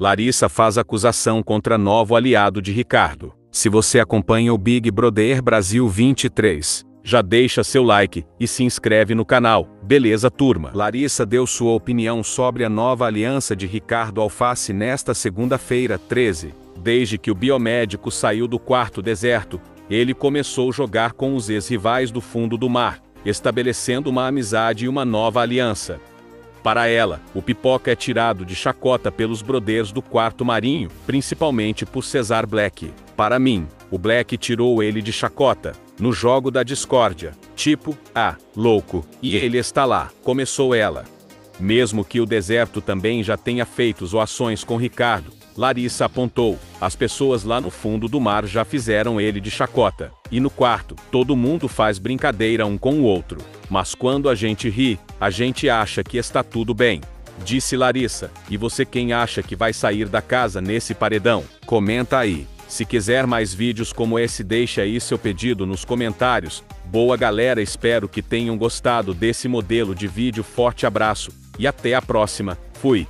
Larissa faz acusação contra novo aliado de Ricardo. Se você acompanha o Big Brother Brasil 23, já deixa seu like e se inscreve no canal. Beleza, turma? Larissa deu sua opinião sobre a nova aliança de Ricardo Alface nesta segunda-feira, 13. Desde que o biomédico saiu do quarto deserto, ele começou a jogar com os ex-rivais do fundo do mar, estabelecendo uma amizade e uma nova aliança. Para ela, o Pipoca é tirado de chacota pelos broders do quarto marinho, principalmente por Cesar Black. Para mim, o Black tirou ele de chacota, no jogo da discórdia. Tipo, ah, louco, e ele está lá, começou ela. Mesmo que o deserto também já tenha feito zoações com Ricardo, Larissa apontou, as pessoas lá no fundo do mar já fizeram ele de chacota. E no quarto, todo mundo faz brincadeira um com o outro. Mas quando a gente ri, a gente acha que está tudo bem. Disse Larissa. E você quem acha que vai sair da casa nesse paredão? Comenta aí. Se quiser mais vídeos como esse deixa aí seu pedido nos comentários. Boa galera espero que tenham gostado desse modelo de vídeo forte abraço. E até a próxima. Fui.